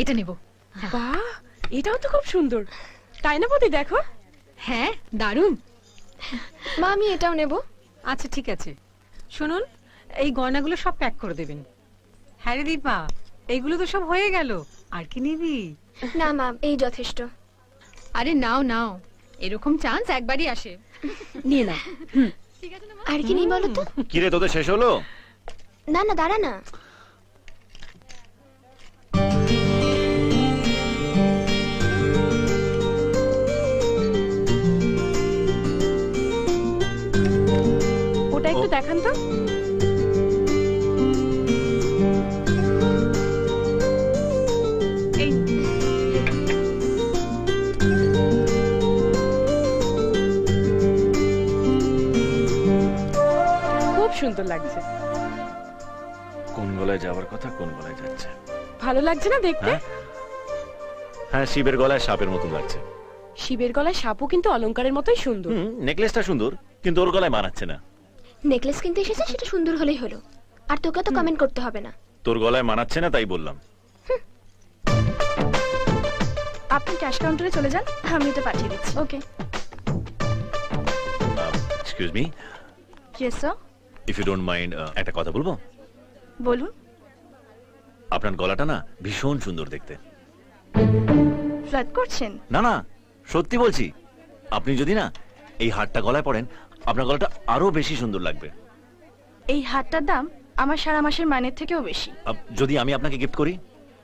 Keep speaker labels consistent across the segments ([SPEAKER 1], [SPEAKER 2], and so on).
[SPEAKER 1] এটা নেব।
[SPEAKER 2] বাহ এটাও তো খুব সুন্দর। তাই না বৌদি দেখো।
[SPEAKER 1] হ্যাঁ দারুণ।
[SPEAKER 3] মা আমি এটাও নেব।
[SPEAKER 4] আচ্ছা ঠিক আছে। শুনুন এই গয়নাগুলো সব প্যাক করে দেবেন। হ্যাঁ রে দীপা এইগুলো তো সব হয়ে গেল। আর কি নিবি?
[SPEAKER 3] না মা এই যথেষ্ট।
[SPEAKER 1] আরে নাও নাও। এরকম চান্স একবারই আসে।
[SPEAKER 2] নিয়ে না
[SPEAKER 3] আর কি নেই বলো তো?
[SPEAKER 5] কিরে তোদের শেষ হলো?
[SPEAKER 3] না না দাঁড়া না।
[SPEAKER 2] ওটা একটু দেখান তো। খুব সুন্দর লাগছে।
[SPEAKER 5] কোন গলায় যাওয়ার কথা কোন গলায় যাচ্ছে?
[SPEAKER 2] ভালো লাগছে না দেখতে?
[SPEAKER 5] হ্যাঁ? হ্যাঁ শিবের গলায় সাপের মতন লাগছে।
[SPEAKER 2] শিবের গলায় সাপও কিন্তু অলংকারের মতোই সুন্দর।
[SPEAKER 5] হুম নেকলেসটা সুন্দর কিন্তু ওর গলায় মানাচ্ছে না।
[SPEAKER 3] নেকলেস কিনতে এসেছে সেটা সুন্দর হলেই হলো। আর তোকে তো কমেন্ট করতে হবে না।
[SPEAKER 5] তোর গলায় মানাচ্ছে না তাই বললাম।
[SPEAKER 2] আপনি ক্যাশ কাউন্টারে চলে যান আমি এটা পাঠিয়ে দিচ্ছি। Okay
[SPEAKER 5] excuse me
[SPEAKER 2] yes sir
[SPEAKER 5] if you don't mind একটা কথা বলব?
[SPEAKER 2] বলুন।
[SPEAKER 5] আপনার গলাটা না ভীষণ সুন্দর দেখতে।
[SPEAKER 2] ফ্ল্যাট করছেন?
[SPEAKER 5] না না সত্যি বলছি। আপনি যদি না এই হারটা গলায় পড়েন আপনার গলাটা আরও বেশি সুন্দর লাগবে।
[SPEAKER 2] এই হারটার দাম আমার সারা মাসের মাইনের থেকেও বেশি।
[SPEAKER 5] আপ- যদি আমি আপনাকে গিফট করি?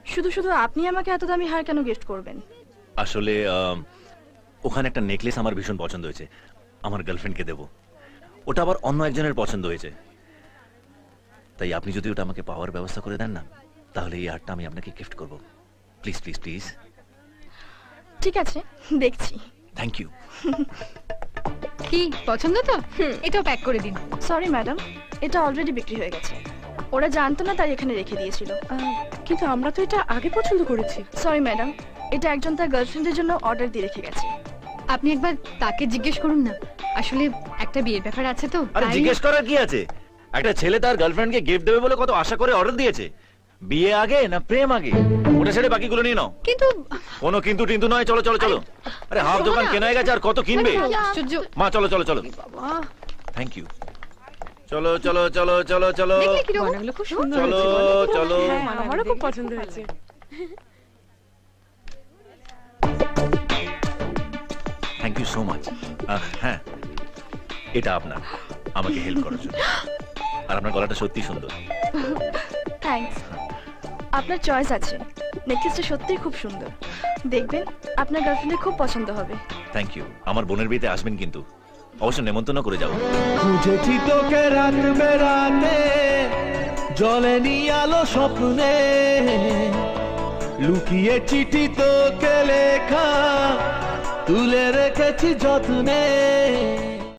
[SPEAKER 2] শুধু শুধু আপনি আমাকে এত দামি হার কেন গিফট করবেন?
[SPEAKER 5] আসলে আম, ওখানে একটা নেকলেস আমার ভীষণ পছন্দ হয়েছে। আমার গার্লফ্রেন্ডকে দেব। ওটা আবার অন্য একজনের পছন্দ হয়েছে। তাই আপনি যদি ওটা আমাকে পাওয়ার ব্যবস্থা করে দেন না তাহলে এই হারটা আমি আপনাকে গিফট করব। প্লিজ প্লিজ প্লিজ
[SPEAKER 2] ঠিক আছে দেখছি।
[SPEAKER 5] থ্যাংক ইউ
[SPEAKER 1] কি পছন্দ তো? এটাও প্যাক করে দিন।
[SPEAKER 2] সরি ম্যাডাম এটা অলরেডি বিক্রি হয়ে গেছে। ওরা জানতো না তাই এখানে রেখে দিয়েছিল।
[SPEAKER 6] কিন্তু আমরা তো এটা আগে পছন্দ করেছি।
[SPEAKER 2] সরি ম্যাডাম এটা একজন তার গার্লফ্রেন্ডের জন্য অর্ডার দিয়ে রেখে গেছে।
[SPEAKER 1] আপনি একবার তাকে জিজ্ঞেস করুন না। আসলে একটা বিয়ের ব্যাপার আছে তো
[SPEAKER 5] আরে জিজ্ঞেস করার কি আছে? একটা ছেলে তার গার্লফ্রেন্ডকে গিফট দেবে বলে কত আশা করে অর্ডার দিয়েছে। বিয়ে আগে না প্রেম আগে? ওটা ছেড়ে বাকিগুলো নিয়ে নাও।
[SPEAKER 1] কিন্তু
[SPEAKER 5] কোনো কিন্তু টিন্তু নয় চলো চলো চলো। আরে হাফ দোকান কেনা হয়ে গেছে আর কত কিনবে? মা চলো চলো চলো। থ্যাংক ইউ চলো চলো চলো চলো চলো। চলো চলো।
[SPEAKER 6] হ্যাঁ আমারও খুব পছন্দ হয়েছে।
[SPEAKER 5] থ্যাংক ইউ সো মাচ হ্যাঁ এটা আপনার। আমাকে হেল্প করার জন্য। আর আপনার গলাটা সত্যি সুন্দর।
[SPEAKER 2] থ্যাঙ্কস আপনার চয়েস আছে। নেকলেসটা সত্যিই খুব সুন্দর। দেখবেন আপনার গার্লফ্রেন্ডের খুব পছন্দ হবে।
[SPEAKER 5] থ্যাংক ইউ আমার বোনের বিয়েতে আসবেন কিন্তু। অবশ্য নেমন্তন্ন করে যাব।
[SPEAKER 7] খুঁজেছি তোকে রাত বেড়াতে জলেনি আলো স্বপ্নে। লুকিয়ে চিঠি তোকে লেখা তুলে রেখেছি যত্নে।